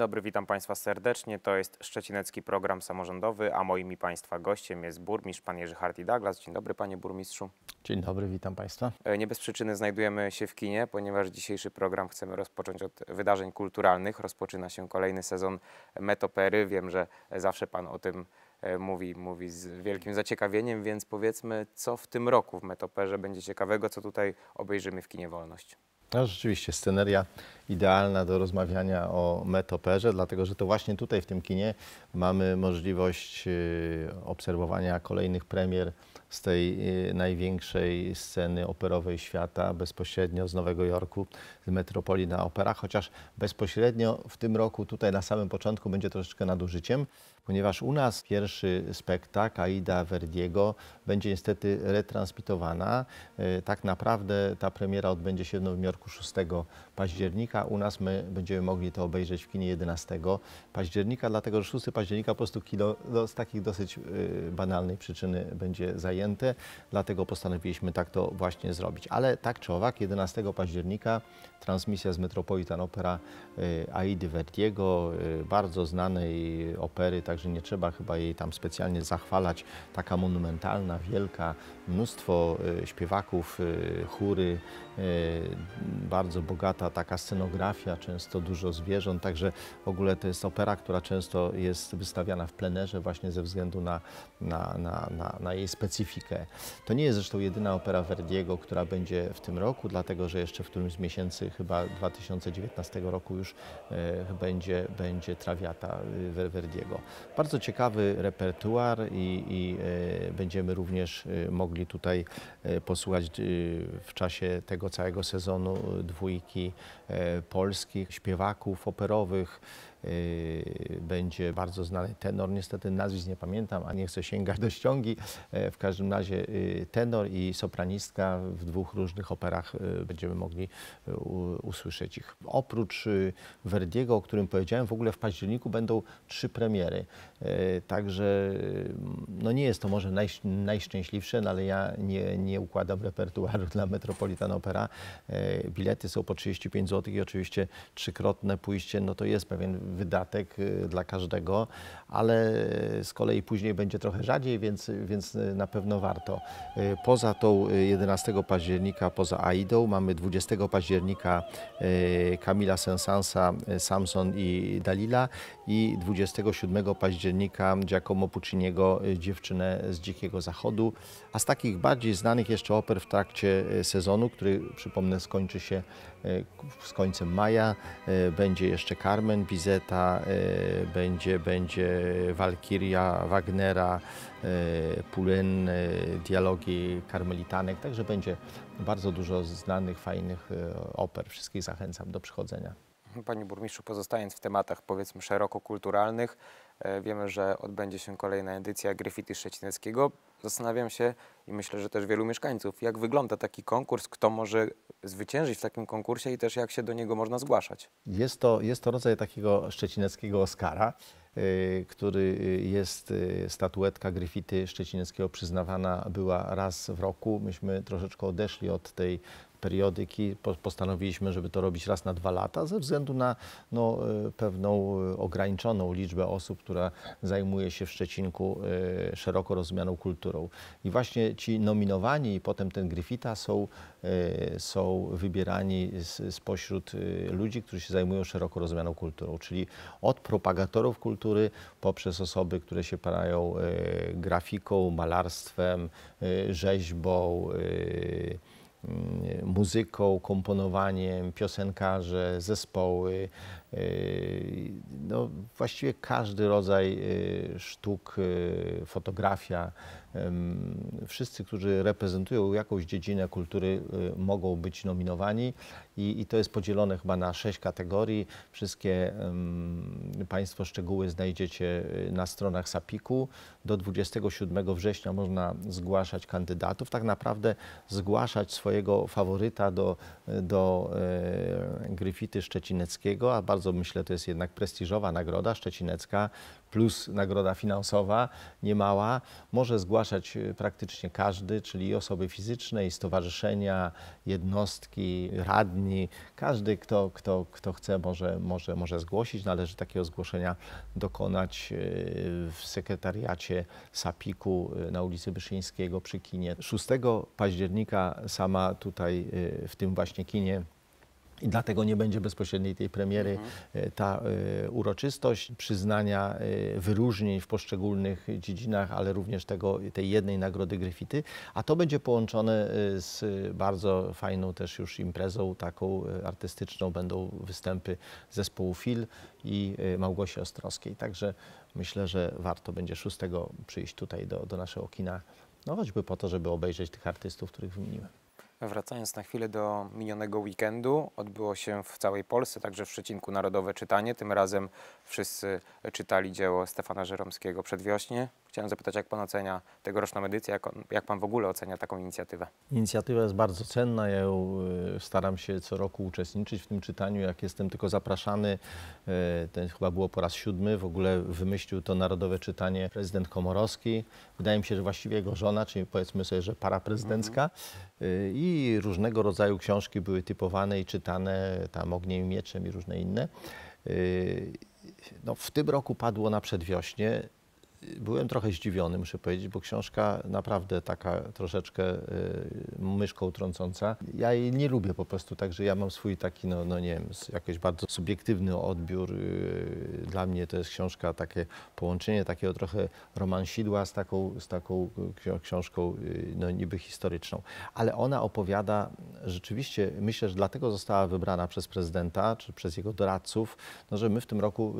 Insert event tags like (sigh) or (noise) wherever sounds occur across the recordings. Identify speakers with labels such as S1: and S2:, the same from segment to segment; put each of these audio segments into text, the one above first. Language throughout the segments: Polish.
S1: Dobry, witam Państwa serdecznie. To jest Szczecinecki Program Samorządowy, a moim i Państwa gościem jest burmistrz pan Jerzy Harty Douglas. Dzień dobry Panie Burmistrzu.
S2: Dzień dobry, witam Państwa.
S1: E, Nie bez przyczyny znajdujemy się w kinie, ponieważ dzisiejszy program chcemy rozpocząć od wydarzeń kulturalnych. Rozpoczyna się kolejny sezon Metopery. Wiem, że zawsze Pan o tym e, mówi, mówi z wielkim zaciekawieniem, więc powiedzmy, co w tym roku w Metoperze będzie ciekawego, co tutaj obejrzymy w kinie Wolność.
S2: No, rzeczywiście sceneria idealna do rozmawiania o metoperze, dlatego że to właśnie tutaj w tym kinie mamy możliwość y, obserwowania kolejnych premier z tej y, największej sceny operowej świata, bezpośrednio z Nowego Jorku, z Metropolitan Opera, chociaż bezpośrednio w tym roku tutaj na samym początku będzie troszeczkę nadużyciem, ponieważ u nas pierwszy spektakl Aida Verdiego będzie niestety retransmitowana. Y, Tak naprawdę ta premiera odbędzie się w Nowym Jorku 6 października. U nas my będziemy mogli to obejrzeć w kinie 11 października, dlatego że 6 października po prostu kino no, z takich dosyć y, banalnej przyczyny będzie zajęte, dlatego postanowiliśmy tak to właśnie zrobić. Ale tak czy owak, 11 października transmisja z Metropolitan Opera y, Aidy Verdiego, y, bardzo znanej opery, także nie trzeba chyba jej tam specjalnie zachwalać. Taka monumentalna, wielka, mnóstwo y, śpiewaków, y, chóry, y, bardzo bogata taka scenografia, często dużo zwierząt, także w ogóle to jest opera, która często jest wystawiana w plenerze właśnie ze względu na, na, na, na, na jej specyfikę. To nie jest zresztą jedyna opera Verdiego, która będzie w tym roku, dlatego że jeszcze w którymś z miesięcy, chyba 2019 roku już e, będzie, będzie Trawiata e, Ver- Verdiego. Bardzo ciekawy repertuar i, i e, będziemy również e, mogli tutaj posłuchać w czasie tego całego sezonu dwójki polskich śpiewaków operowych. E, Będzie bardzo znany tenor, niestety nazwisk nie pamiętam, a nie chcę sięgać do ściągi. E, W każdym razie e, tenor i sopranistka w dwóch różnych operach e, będziemy mogli usłyszeć ich. Oprócz Verdiego, o którym powiedziałem, w ogóle w październiku będą trzy premiery. E, Także no nie jest to może najszczęśliwsze, no ale ja nie, nie układam repertuaru dla Metropolitan Opera. E, Bilety są po 35 zł i oczywiście trzykrotne pójście, no to jest pewien wydatek e, dla każdego, ale z kolei później będzie trochę rzadziej, więc, więc na pewno warto. E, Poza tą e, 11 października, poza Aidą, mamy 20 października Kamila Sensansa, Samson i Dalila i 27 października Giacomo Pucciniego Dziewczynę z Dzikiego Zachodu. A z takich bardziej znanych jeszcze oper w trakcie sezonu, który przypomnę skończy się z końcem maja, e, będzie jeszcze Carmen Bizeta, e, będzie, będzie Walkiria Wagnera, e, Pulyn, e, dialogi karmelitanek, także będzie bardzo dużo znanych, fajnych e, oper. Wszystkich zachęcam do przychodzenia.
S1: Panie Burmistrzu, pozostając w tematach powiedzmy szeroko kulturalnych, e, wiemy, że odbędzie się kolejna edycja Graffiti Szczecineckiego. Zastanawiam się i myślę, że też wielu mieszkańców, jak wygląda taki konkurs, kto może zwyciężyć w takim konkursie i też jak się do niego można zgłaszać.
S2: Jest to, jest to rodzaj takiego szczecineckiego Oscara, y, który jest y, statuetka Gryfity Szczecineckiego przyznawana była raz w roku. Myśmy troszeczkę odeszli od tej periodyki. Po- Postanowiliśmy, żeby to robić raz na dwa lata ze względu na no, y, pewną y, ograniczoną liczbę osób, która zajmuje się w Szczecinku y, szeroko rozumianą kulturą. I właśnie ci nominowani i potem ten Gryfita są, są wybierani z, spośród ludzi, którzy się zajmują szeroko rozumianą kulturą, czyli od propagatorów kultury poprzez osoby, które się parają grafiką, malarstwem, rzeźbą, muzyką, komponowaniem, piosenkarze, zespoły, no właściwie każdy rodzaj yy, sztuk, yy, fotografia. Wszyscy, którzy reprezentują jakąś dziedzinę kultury, yy, mogą być nominowani i, i to jest podzielone chyba na sześć kategorii. Wszystkie Państwo szczegóły znajdziecie yy, na stronach SAPIK-u. Do 27 września można zgłaszać kandydatów. Tak naprawdę zgłaszać swojego faworyta do, do Gryfity Szczecineckiego, a bardzo bardzo myślę, to jest jednak prestiżowa nagroda szczecinecka, plus nagroda finansowa, niemała. Może zgłaszać e, praktycznie każdy, czyli osoby fizyczne, i stowarzyszenia, jednostki, radni. Każdy, kto, kto, kto chce, może, może, może zgłosić. Należy takiego zgłoszenia dokonać e, w sekretariacie SAPIK-u e, na ulicy Wyszyńskiego przy kinie. 6 października sama tutaj w tym właśnie kinie i dlatego nie będzie bezpośredniej tej premiery. E, Ta e, uroczystość przyznania e, wyróżnień w poszczególnych dziedzinach, ale również tego, tej jednej nagrody Gryfity, a to będzie połączone z bardzo fajną też już imprezą taką artystyczną. Będą występy zespołu FIL i Małgosi Ostrowskiej. Także myślę, że warto będzie 6 przyjść tutaj do, do naszego kina, no choćby po to, żeby obejrzeć tych artystów, których wymieniłem.
S1: Wracając na chwilę do minionego weekendu, odbyło się w całej Polsce, także w Szczecinku Narodowe Czytanie. Tym razem wszyscy czytali dzieło Stefana Żeromskiego Przedwiośnie. Chciałem zapytać, jak Pan ocenia tegoroczną edycję, jak, on, jak Pan w ogóle ocenia taką inicjatywę?
S2: Inicjatywa jest bardzo cenna. Ja e, staram się co roku uczestniczyć w tym czytaniu. Jak jestem tylko zapraszany, e, to chyba było po raz siódmy, w ogóle wymyślił to narodowe czytanie prezydent Komorowski. Wydaje mi się, że właściwie jego żona, czyli powiedzmy sobie, że para prezydencka. E, Różnego rodzaju książki były typowane i czytane, tam Ogniem i Mieczem i różne inne. E, No, w tym roku padło na przedwiośnie. Byłem trochę zdziwiony, muszę powiedzieć, bo książka naprawdę taka troszeczkę y, myszką trącąca. Ja jej nie lubię po prostu, także ja mam swój taki, no, no nie wiem, jakiś bardzo subiektywny odbiór. Y, Dla mnie to jest książka, takie połączenie takiego trochę romansidła z taką, z taką książką y, no, niby historyczną. Ale ona opowiada, rzeczywiście, myślę, że dlatego została wybrana przez prezydenta, czy przez jego doradców, no, że my w tym roku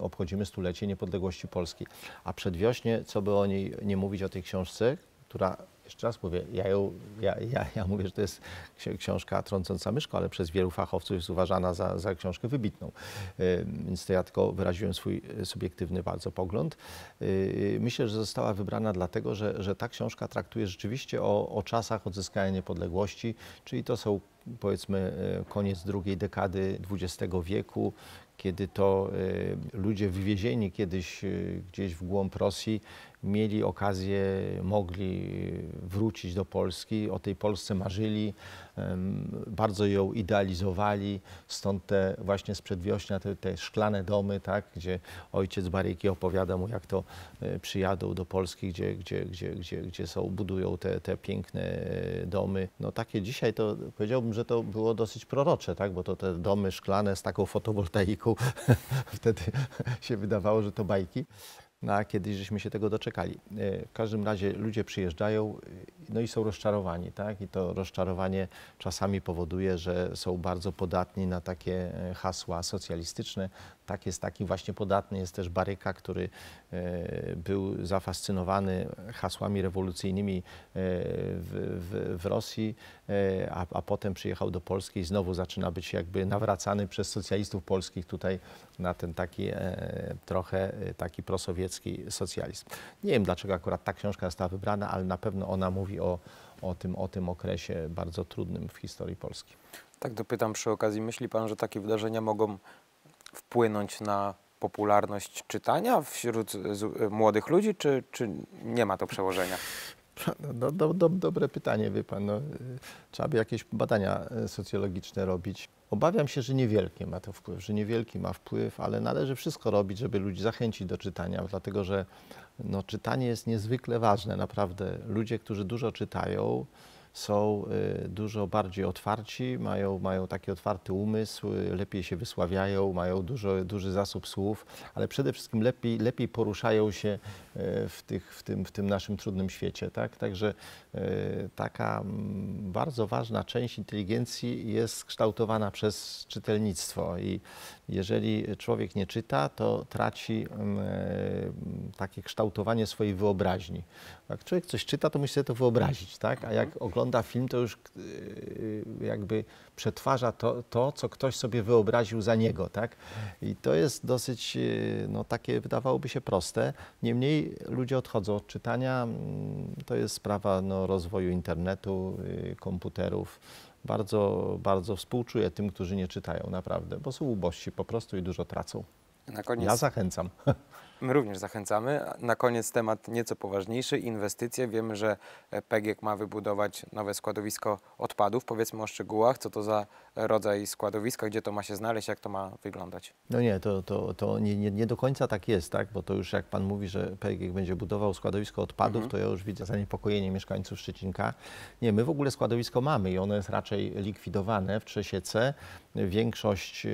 S2: obchodzimy stulecie niepodległości Polski. A przedwiośnie, co by o niej nie mówić o tej książce, która, jeszcze raz mówię, ja, ją, ja, ja, ja mówię, że to jest ksi- książka trącąca myszką, ale przez wielu fachowców jest uważana za, za książkę wybitną. Y, Więc to ja tylko wyraziłem swój y, subiektywny bardzo pogląd. Y, Myślę, że została wybrana dlatego, że, że ta książka traktuje rzeczywiście o, o czasach odzyskania niepodległości, czyli to są powiedzmy y, koniec drugiej dekady XX wieku, kiedy to y, ludzie wywiezieni kiedyś y, gdzieś w głąb Rosji mieli okazję, mogli wrócić do Polski, o tej Polsce marzyli, bardzo ją idealizowali, stąd te właśnie z przedwiośnia te, te szklane domy, tak, gdzie ojciec Baryki opowiada mu, jak to e, przyjadą do Polski, gdzie, gdzie, gdzie, gdzie, gdzie są, budują te, te piękne e, domy. No takie dzisiaj to powiedziałbym, że to było dosyć prorocze, tak, bo to te domy szklane z taką fotowoltaiką, (laughs) wtedy się wydawało, że to bajki. No a kiedyś żeśmy się tego doczekali. E, W każdym razie ludzie przyjeżdżają, e, no i są rozczarowani, tak? I to rozczarowanie czasami powoduje, że są bardzo podatni na takie e, hasła socjalistyczne. Tak jest taki właśnie podatny jest też Baryka, który e, był zafascynowany hasłami rewolucyjnymi e, w, w, w Rosji, e, a, a potem przyjechał do Polski i znowu zaczyna być jakby nawracany przez socjalistów polskich tutaj na ten taki trochę taki prosowiecki socjalizm. Nie wiem, dlaczego akurat ta książka została wybrana, ale na pewno ona mówi o, o, tym, o tym okresie bardzo trudnym w historii Polski.
S1: Tak dopytam przy okazji, myśli Pan, że takie wydarzenia mogą wpłynąć na popularność czytania wśród z, młodych ludzi, czy, czy nie ma to przełożenia?
S2: No, do, do, do, dobre pytanie, wie pan. No, y, trzeba by jakieś badania y, socjologiczne robić. Obawiam się, że niewielki ma to wpływ, że niewielki ma wpływ, ale należy wszystko robić, żeby ludzi zachęcić do czytania, dlatego że no, czytanie jest niezwykle ważne, naprawdę. Ludzie, którzy dużo czytają, są y, dużo bardziej otwarci, mają, mają taki otwarty umysł, y, lepiej się wysławiają, mają dużo, duży zasób słów, ale przede wszystkim lepiej, lepiej poruszają się y, w, tych, w, tym, w tym naszym trudnym świecie. Tak? Także taka bardzo ważna część inteligencji jest kształtowana przez czytelnictwo i jeżeli człowiek nie czyta, to traci e, takie kształtowanie swojej wyobraźni. Jak człowiek coś czyta, to musi sobie to wyobrazić, tak? A jak ogląda film, to już y, jakby przetwarza to, to, co ktoś sobie wyobraził za niego, tak? I to jest dosyć, y, no takie wydawałoby się proste. Niemniej ludzie odchodzą od czytania. Mm, To jest sprawa no, rozwoju internetu, y, komputerów. bardzo, bardzo współczuję tym, którzy nie czytają naprawdę, bo są ubożsi po prostu i dużo tracą.
S1: Na koniec
S2: Ja zachęcam. (laughs)
S1: My również zachęcamy. Na koniec temat nieco poważniejszy. Inwestycje. Wiemy, że PGIG ma wybudować nowe składowisko odpadów. Powiedzmy o szczegółach, co to za rodzaj składowiska, gdzie to ma się znaleźć, jak to ma wyglądać.
S2: No nie, to, to, to nie, nie, nie do końca tak jest, tak? bo to już jak Pan mówi, że PGG będzie budował składowisko odpadów, to ja już widzę zaniepokojenie mieszkańców Szczecinka. Nie, my w ogóle składowisko mamy i ono jest raczej likwidowane w Trzesiece. Większość e,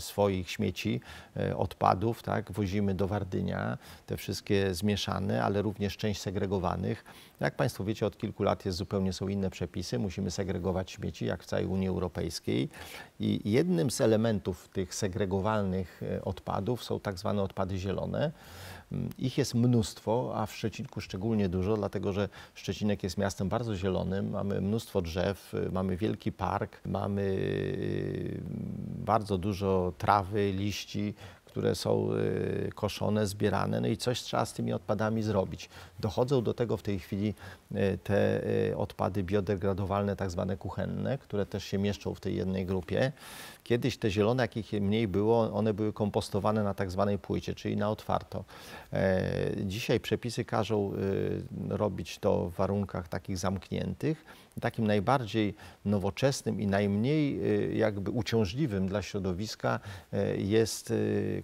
S2: swoich śmieci, e, odpadów tak, wozimy do Wardynia, te wszystkie zmieszane, ale również część segregowanych. Jak Państwo wiecie, od kilku lat jest zupełnie są inne przepisy. Musimy segregować śmieci, jak w całej Unii Europejskiej. I jednym z elementów tych segregowalnych e, odpadów są tak zwane odpady zielone. Mm, Ich jest mnóstwo, a w Szczecinku szczególnie dużo, dlatego że Szczecinek jest miastem bardzo zielonym. Mamy mnóstwo drzew, y, mamy wielki park, mamy y, bardzo dużo trawy, liści, które są y, koszone, zbierane, no i coś trzeba z tymi odpadami zrobić. Dochodzą do tego w tej chwili y, te y, odpady biodegradowalne, tak zwane kuchenne, które też się mieszczą w tej jednej grupie. Kiedyś te zielone, jakich mniej było, one były kompostowane na tak zwanej płycie, czyli na otwarto. E, Dzisiaj przepisy każą robić to w warunkach takich zamkniętych. Takim najbardziej nowoczesnym i najmniej jakby uciążliwym dla środowiska jest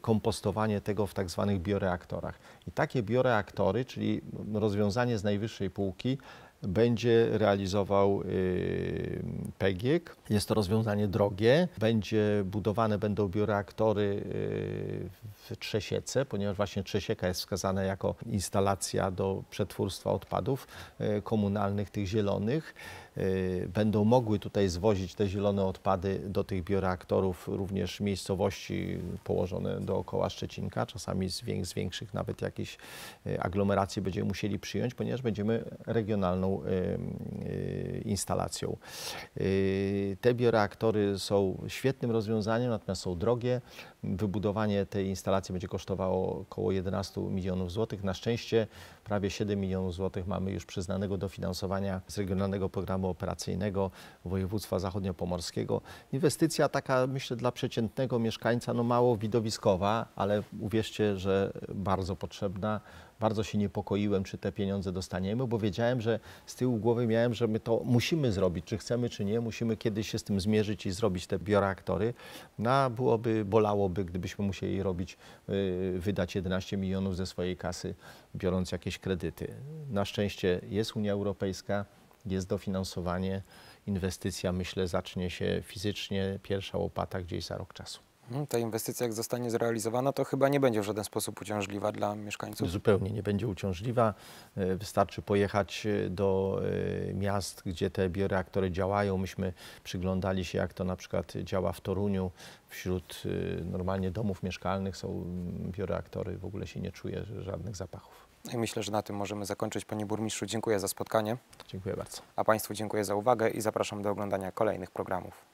S2: kompostowanie tego w tak zwanych bioreaktorach. I takie bioreaktory, czyli rozwiązanie z najwyższej półki, będzie realizował y, PGIG. Jest to rozwiązanie drogie. Będzie budowane będą bioreaktory y, w Trzesiece, ponieważ właśnie Trzesieka jest wskazana jako instalacja do przetwórstwa odpadów y, komunalnych, tych zielonych. Y, Będą mogły tutaj zwozić te zielone odpady do tych bioreaktorów również miejscowości położone dookoła Szczecinka. Czasami z, wię- z większych nawet jakichś y, aglomeracji będziemy musieli przyjąć, ponieważ będziemy regionalną y, instalacją. Te bioreaktory są świetnym rozwiązaniem, natomiast są drogie. Wybudowanie tej instalacji będzie kosztowało około 11 milionów złotych. Na szczęście prawie 7 milionów złotych mamy już przyznanego dofinansowania z Regionalnego Programu Operacyjnego Województwa Zachodniopomorskiego. Inwestycja taka, myślę, dla przeciętnego mieszkańca, no mało widowiskowa, ale uwierzcie, że bardzo potrzebna. Bardzo się niepokoiłem, czy te pieniądze dostaniemy, bo wiedziałem, że z tyłu głowy miałem, że my to musimy zrobić, czy chcemy, czy nie. Musimy kiedyś się z tym zmierzyć i zrobić te bioreaktory. No, byłoby, bolałoby, gdybyśmy musieli robić, y, wydać 11 milionów ze swojej kasy, biorąc jakieś kredyty. Na szczęście jest Unia Europejska, jest dofinansowanie. Inwestycja, myślę, zacznie się fizycznie, pierwsza łopata gdzieś za rok czasu.
S1: Mhm, Ta inwestycja, jak zostanie zrealizowana, to chyba nie będzie w żaden sposób uciążliwa dla mieszkańców.
S2: Zupełnie nie będzie uciążliwa. E, Wystarczy pojechać e, do e, miast, gdzie te bioreaktory działają. Myśmy przyglądali się, jak to na przykład działa w Toruniu. Wśród normalnie domów mieszkalnych są mm, bioreaktory, w ogóle się nie czuje żadnych zapachów.
S1: I myślę, że na tym możemy zakończyć. Panie burmistrzu, dziękuję za spotkanie,
S2: Dziękuję bardzo.
S1: a Państwu dziękuję za uwagę i zapraszam do oglądania kolejnych programów.